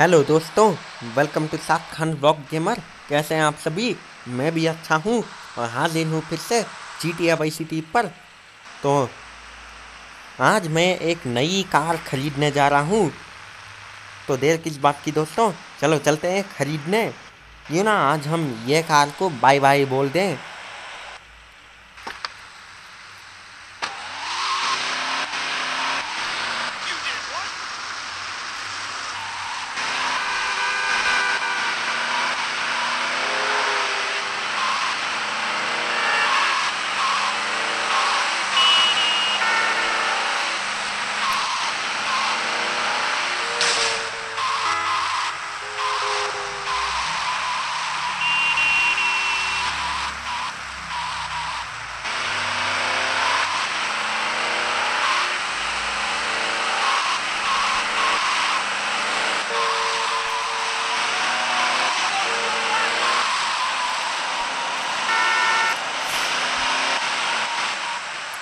Hello दोस्तों welcome to साक Khan blog gamer कैसे हैं आप सभी? मैं भी अच्छा हूँ और हाजिर हूँ फिर से जी टी वाई सिटी पर। तो आज मैं एक नई कार खरीदने जा रहा हूँ। तो देर किस बात की दोस्तों? चलो चलते हैं खरीदने। क्यों ना आज हम ये कार को बाय बाय बोल दें।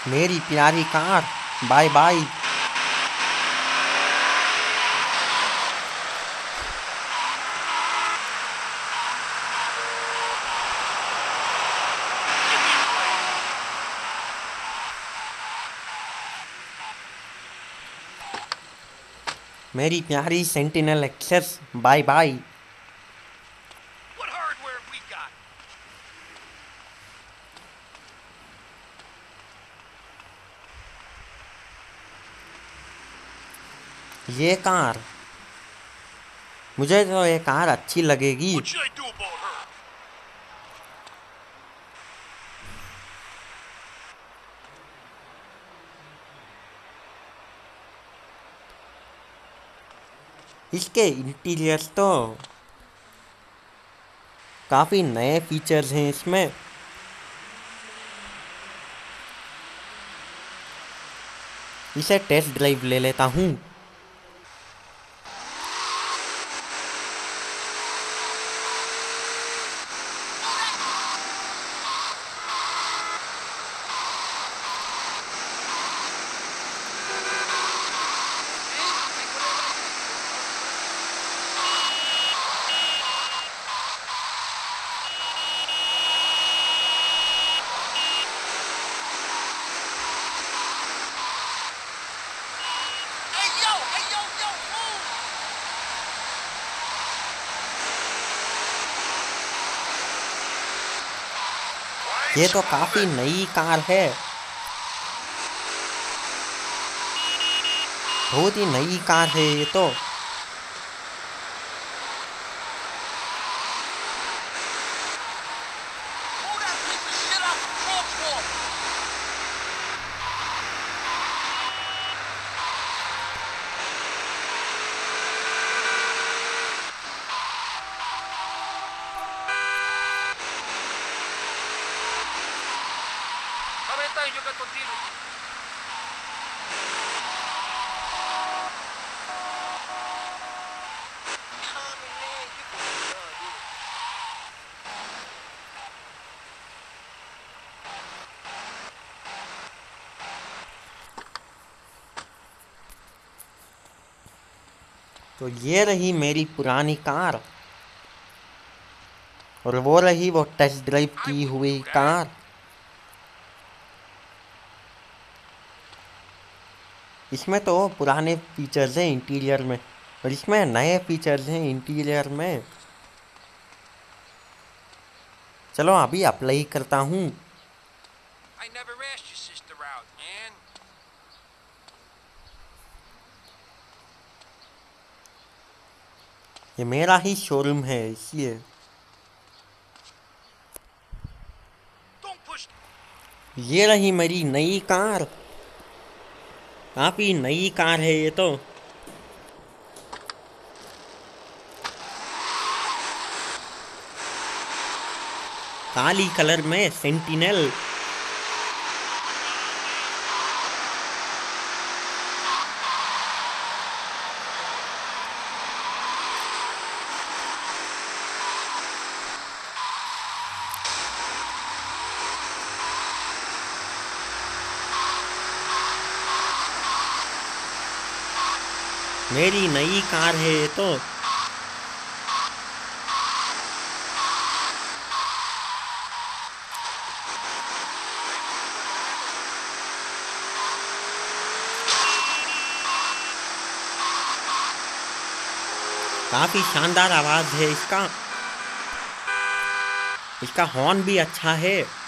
मेरी प्यारी कार बाय बाय। मेरी प्यारी सेंटिनल एक्सेस बाय बाय। ये कार। मुझे तो ये कार अच्छी लगेगी? इसके इंटीरियर्स तो काफ़ी नए फीचर्स हैं इसमें। इसे टेस्ट ड्राइव ले लेता हूँ। ये तो काफ़ी नई कार है। बहुत ही नई कार है ये तो। तो ये रही मेरी पुरानी कार। और वो रही वो टेस्ट ड्राइव की हुई कार। इसमें तो पुराने फीचर्स हैं इंटीरियर में और इसमें नए फीचर्स हैं इंटीरियर में। चलो अभी अप्लाई करता हूँ. ये मेरा ही शोरूम है इसलिए ये रही मेरी नई कार। काफ़ी नई कार है ये तो। काली कलर में सेंटिनल मेरी नई कार है ये तो। काफ़ी शानदार आवाज़ है इसका। इसका हॉर्न भी अच्छा है।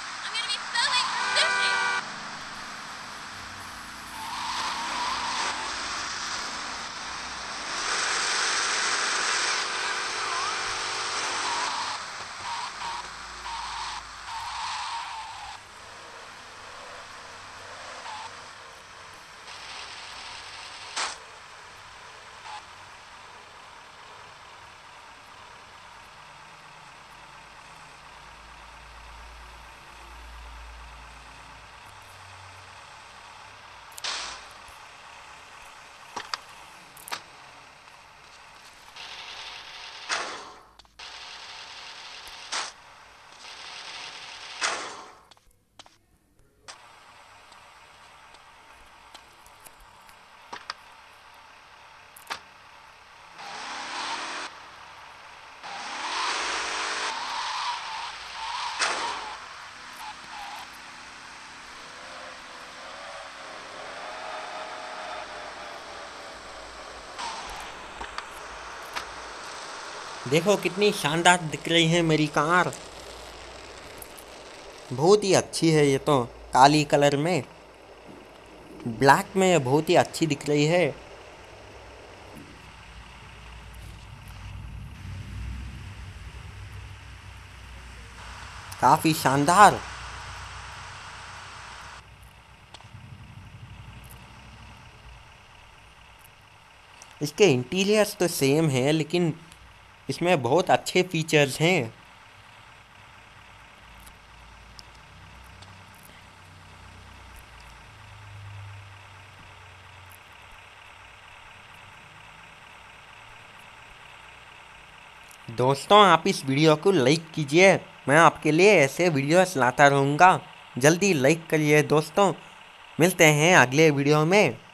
देखो कितनी शानदार दिख रही है मेरी कार। बहुत ही अच्छी है ये तो काली कलर में। ब्लैक में बहुत ही अच्छी दिख रही है। काफ़ी शानदार। इसके इंटीरियर्स तो सेम है, लेकिन इसमें बहुत अच्छे फीचर्स हैं। दोस्तों, आप इस वीडियो को लाइक कीजिए। मैं आपके लिए ऐसे वीडियोस लाता रहूँगा। जल्दी लाइक करिए दोस्तों। मिलते हैं अगले वीडियो में।